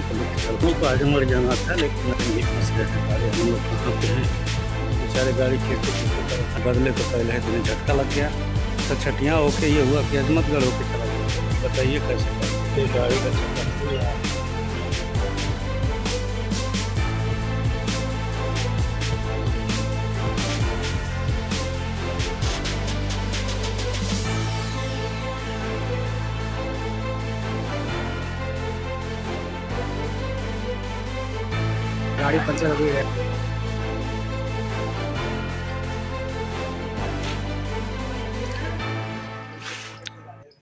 चल को आजमगढ़ जाना था लेकिन ये फंस गए गाड़ी हम लोग कहाँ पे हैं बेचारे गाड़ी खेत बदले तो पहले दिन झटका लग गया। तो छटियाँ होके ये हुआ कि अजमतगढ़ होके चला गया। बताइए कैसे? गाड़ी का चक्कर गाड़ी पंचर हो गई है।